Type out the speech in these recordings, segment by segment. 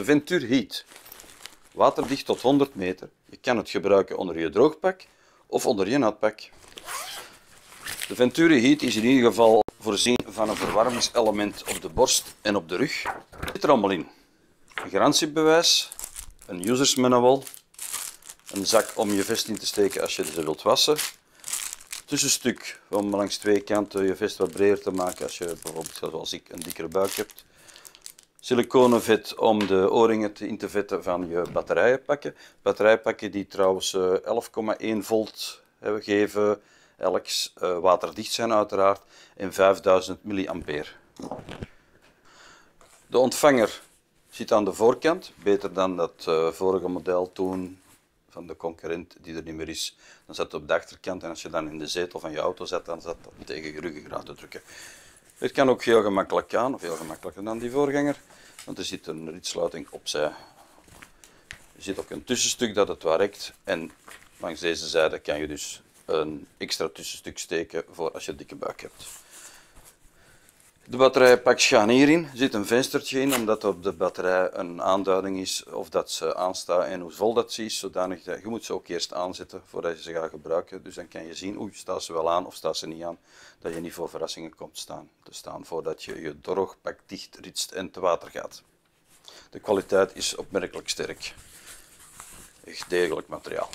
de Venture Heat. Waterdicht tot 100 meter. Je kan het gebruiken onder je droogpak of onder je natpak. De Venture Heat is in ieder geval voorzien van een verwarmingselement op de borst en op de rug. Zit er allemaal in? Een garantiebewijs, een users manual, een zak om je vest in te steken als je ze wilt wassen, tussenstuk om langs twee kanten je vest wat breder te maken als je bijvoorbeeld zoals ik een dikkere buik hebt. Siliconen vet om de oorringen in te vetten van je batterijenpakken. Batterijpakken die trouwens 11,1 eh, volt geven, elks eh, waterdicht zijn uiteraard, en 5000 milliampère. De ontvanger zit aan de voorkant, beter dan dat eh, vorige model toen van de concurrent die er niet meer is. Dan zat het op de achterkant en als je dan in de zetel van je auto zat, dan zat dat tegen je te drukken. Het kan ook heel gemakkelijk aan, of heel gemakkelijker dan die voorganger, want er zit een ritsluiting opzij. Er zit ook een tussenstuk dat het werkt en langs deze zijde kan je dus een extra tussenstuk steken voor als je dikke buik hebt. De batterijpak gaan hierin. Er zit een venstertje in, omdat op de batterij een aanduiding is of dat ze aanstaat en hoe vol dat ze is. Zodanig dat, je moet ze ook eerst aanzetten voordat je ze gaat gebruiken. Dus dan kan je zien, oei, staat ze wel aan of staat ze niet aan. Dat je niet voor verrassingen komt staan, te staan voordat je je droogpak dicht ritst en te water gaat. De kwaliteit is opmerkelijk sterk. Echt degelijk materiaal.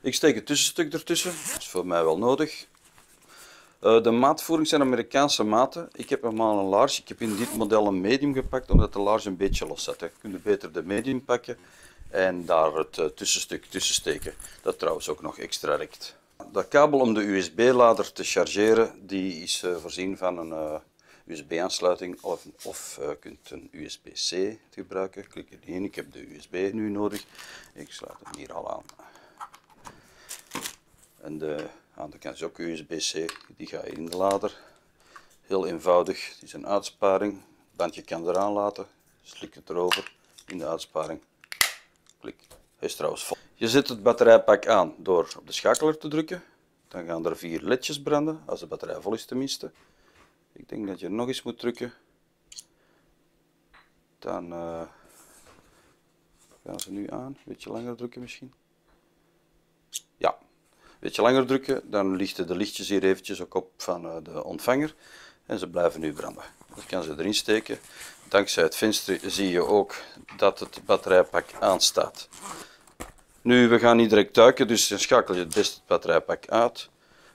Ik steek het tussenstuk ertussen, dat is voor mij wel nodig. Eh, de maatvoering zijn Amerikaanse maten. Ik heb normaal een large. Ik heb in dit model een medium gepakt, omdat de large een beetje los zat. Je kunt beter de medium pakken en daar het uh, tussenstuk tussen steken. Dat trouwens ook nog extra rekt. De kabel om de USB-lader te chargeren, die is uh, voorzien van een USB-aansluiting of, of kunt een USB-C gebruiken. Klik hierin, ik heb de USB nu nodig. Ik sluit hem hier al aan. En de aan de kant is ook USB-C, die ga je in de lader. Heel eenvoudig, het is een uitsparing. Het bandje kan eraan laten, slik het erover in de uitsparing. Klik, hij is trouwens vol. Je zet het batterijpak aan door op de schakeler te drukken. Dan gaan er vier ledjes branden, als de batterij vol is tenminste. Ik denk dat je nog eens moet drukken. Dan uh, gaan ze nu aan. Een beetje langer drukken misschien. Ja, beetje langer drukken, dan lichten de lichtjes hier eventjes ook op van eh, de ontvanger en ze blijven nu branden. Dan kan ze erin steken. Dankzij het venster zie je ook dat het batterijpak aanstaat. Nu, we gaan niet direct duiken, dus dan schakel je het beste het batterijpak uit.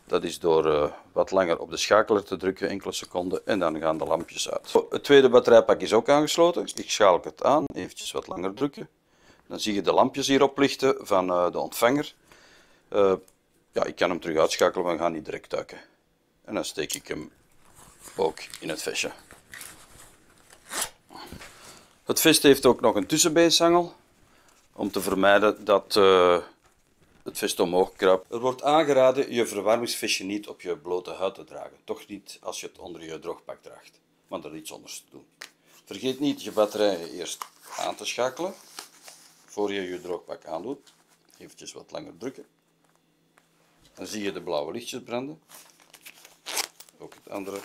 Dat is door uh, wat langer op de schakeler te drukken, enkele seconden, en dan gaan de lampjes uit. Het tweede batterijpak is ook aangesloten. Ik schakel het aan, eventjes wat langer drukken. Dan zie je de lampjes hier oplichten van uh, de ontvanger. Ja, ik kan hem terug uitschakelen, maar we gaan niet direct duiken. En dan steek ik hem ook in het vestje. Het vest heeft ook nog een tussenbeensangel, om te vermijden dat uh, het vest omhoog kruipt. Er wordt aangeraden je verwarmingsvestje niet op je blote huid te dragen. Toch niet als je het onder je droogpak draagt, want er iets anders te doen. Vergeet niet je batterij eerst aan te schakelen, voor je je droogpak aandoet. Even wat langer drukken. Dan zie je de blauwe lichtjes branden. Ook het andere.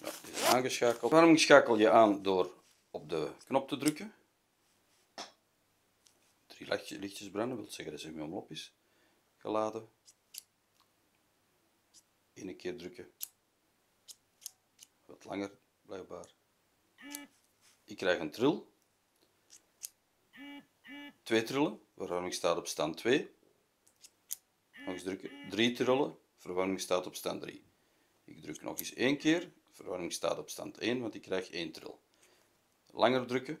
Ja, die is aangeschakeld. Warming schakel je aan door op de knop te drukken? Drie lichtjes branden, dat wil zeggen dat ze nu op is geladen. Eén keer drukken. Wat langer, blijkbaar. Ik krijg een tril. 2 trillen, verwarming staat op stand 2. Nog eens drukken, 3 trillen, verwarming staat op stand 3. Ik druk nog eens 1 keer, verwarming staat op stand 1, want ik krijg 1 tril. Langer drukken,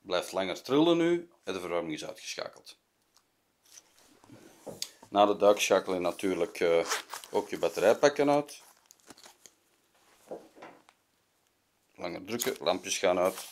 blijft langer trillen nu en de verwarming is uitgeschakeld. Na de duik schakel je natuurlijk eh, ook je batterijpakken uit. Langer drukken, lampjes gaan uit.